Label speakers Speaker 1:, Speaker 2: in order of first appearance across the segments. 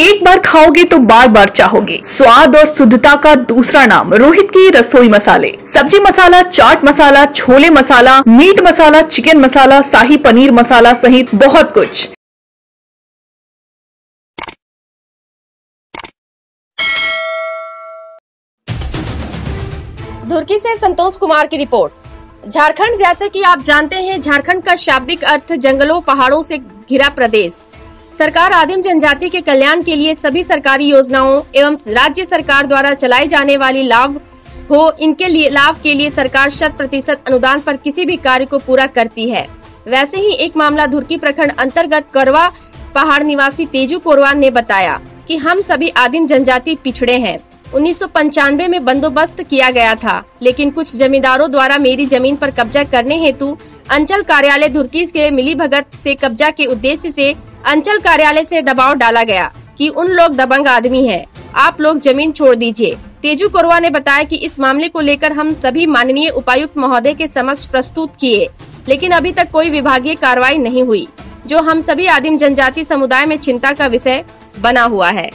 Speaker 1: एक बार खाओगे तो बार बार चाहोगे। स्वाद और शुद्धता का दूसरा नाम रोहित की रसोई मसाले। सब्ज़ी मसाला, चाट मसाला, छोले मसाला, मीट मसाला, चिकन मसाला, शाही पनीर मसाला सहित बहुत कुछ।
Speaker 2: धुरकी से संतोष कुमार की रिपोर्ट। झारखंड, जैसे कि आप जानते हैं, झारखंड का शाब्दिक अर्थ जंगलों, पहाड़ों से घिरा प्रदेश। सरकार आदिम जनजाति के कल्याण के लिए सभी सरकारी योजनाओं एवं राज्य सरकार द्वारा चलाई जाने वाली लाभ हो इनके लिए, लाभ के लिए सरकार शत प्रतिशत अनुदान पर किसी भी कार्य को पूरा करती है। वैसे ही एक मामला धुरकी प्रखंड अंतर्गत करवा पहाड़ निवासी तेजू कोरवान ने बताया कि हम सभी आदिम जनजाति पिछड़े हैं। उन्नीस सौ पंचानवे में बंदोबस्त किया गया था, लेकिन कुछ जमींदारों द्वारा मेरी ज़मीन पर कब्जा करने हेतु अंचल कार्यालय धुरकी के मिली भगत से कब्जा के उद्देश्य से अंचल कार्यालय से दबाव डाला गया कि उन लोग दबंग आदमी हैं, आप लोग ज़मीन छोड़ दीजिए। तेजू कोरवा ने बताया कि इस मामले को लेकर हम सभी माननीय उपायुक्त महोदय के समक्ष प्रस्तुत किए लेकिन अभी तक कोई विभागीय कार्रवाई नहीं हुई जो हम सभी आदिम जनजाति समुदाय में चिंता का विषय बना हुआ है।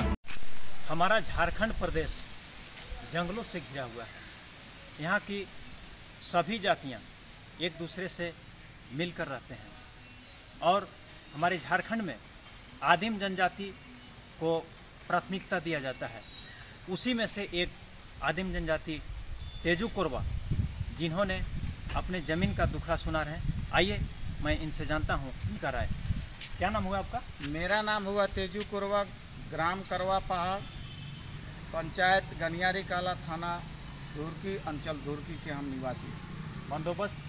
Speaker 3: हमारा झारखंड प्रदेश जंगलों से घिरा हुआ है। यहाँ की सभी जातियाँ एक दूसरे से मिलकर रहते हैं और हमारे झारखंड में आदिम जनजाति को प्राथमिकता दिया जाता है। उसी में से एक आदिम जनजाति तेजू कोरबा जिन्होंने अपने ज़मीन का दुखड़ा सुना है। आइए मैं इनसे जानता हूँ इनका राय। क्या नाम हुआ आपका?
Speaker 4: मेरा नाम हुआ तेजू कोरवा ग्राम करवा पहाड़ पंचायत गनियारी काला थाना धुरकी अंचल धुरकी के हम निवासी
Speaker 3: बंदोबस्त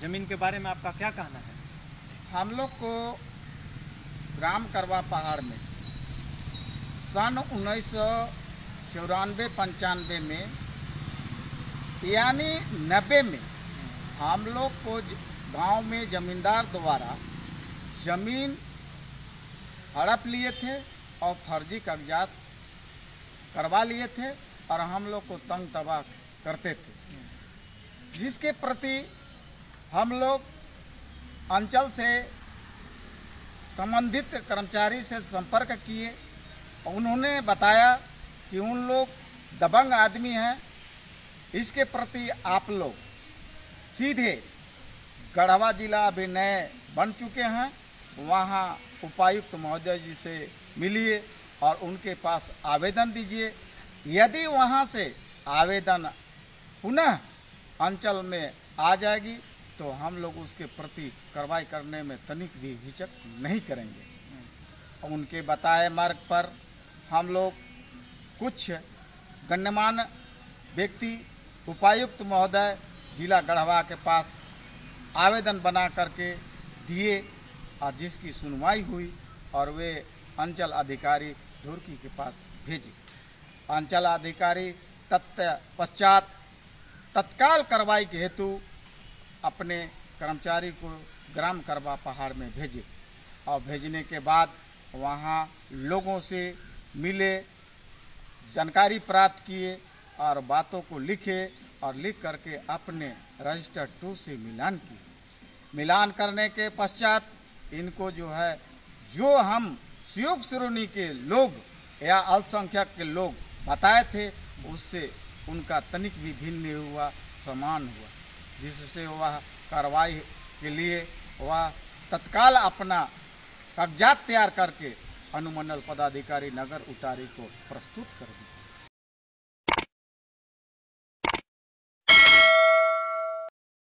Speaker 3: ज़मीन के बारे में आपका क्या कहना है?
Speaker 4: हम लोग को ग्राम करवा पहाड़ में। सन उन्नीस सौ चौरानवे पंचानवे में, यानी नब्बे में, हम लोग को गाँव में ज़मींदार द्वारा ज़मीन हड़प लिए थे और फर्जी कागजात करवा लिए थे और हम लोग को तंग तबाह करते थे। जिसके प्रति हम लोग अंचल से संबंधित कर्मचारी से संपर्क किए उन्होंने बताया कि उन लोग दबंग आदमी हैं। इसके प्रति आप लोग सीधे गढ़वा जिला अभी नए बन चुके हैं। वहाँ उपायुक्त महोदय जी से मिलिए और उनके पास आवेदन दीजिए। यदि वहाँ से आवेदन पुनः अंचल में आ जाएगी तो हम लोग उसके प्रति कार्रवाई करने में तनिक भी हिचक नहीं करेंगे। उनके बताए मार्ग पर हम लोग कुछ गण्यमान्य व्यक्ति, उपायुक्त महोदय जिला गढ़वा के पास आवेदन बना करके दिए और जिसकी सुनवाई हुई और वे अंचल अधिकारी धुरकी के पास भेजे। अंचल अधिकारी तत्पश्चात तत्काल कार्रवाई के हेतु अपने कर्मचारी को ग्राम करवा पहाड़ में भेजे। और भेजने के बाद वहाँ लोगों से मिले, जानकारी प्राप्त किए और बातों को लिखे और लिख करके अपने रजिस्टर टू से मिलान किए। मिलान करने के पश्चात इनको जो है, जो हम सुयोग श्रेणी के लोग या अल्पसंख्यक के लोग बताए थे, उससे उनका तनिक भी भिन्न हुआ, समान हुआ। जिससे वह कार्रवाई के लिए वह तत्काल अपना कागजात तैयार करके अनुमंडल पदाधिकारी नगर उटारी को प्रस्तुत कर दी